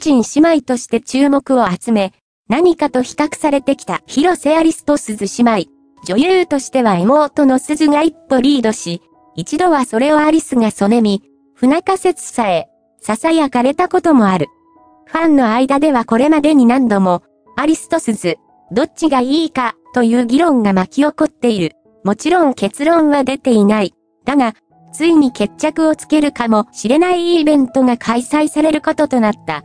人姉妹として注目を集め、何かと比較されてきた広瀬アリスと鈴姉妹。女優としては妹の鈴が一歩リードし、一度はそれをアリスが曽根み、不仲説さえ、囁かれたこともある。ファンの間ではこれまでに何度も、アリスと鈴、どっちがいいか、という議論が巻き起こっている。もちろん結論は出ていない。だが、ついに決着をつけるかもしれないイベントが開催されることとなった。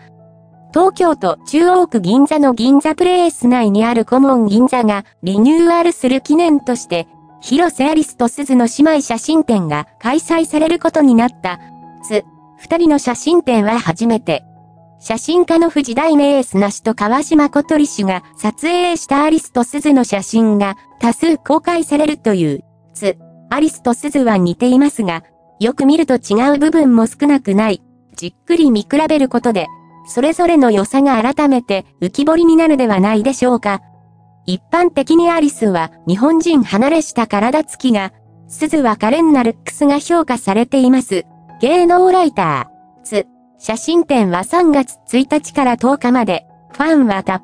東京都中央区銀座の銀座プレイス内にあるコモン銀座がリニューアルする記念として、広瀬アリスと鈴の姉妹写真展が開催されることになった。つ、二人の写真展は初めて。写真家の藤大名エースなしと川島小鳥氏が撮影したアリスと鈴の写真が多数公開されるという。つ、アリスと鈴は似ていますが、よく見ると違う部分も少なくない。じっくり見比べることで、それぞれの良さが改めて浮き彫りになるではないでしょうか。一般的にアリスは日本人離れした体つきが、鈴は可憐なルックスが評価されています。芸能ライター。つ、写真展は3月1日から10日まで、ファンはたっ